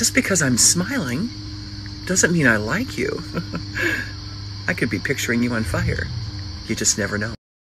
Just because I'm smiling doesn't mean I like you. I could be picturing you on fire. You just never know.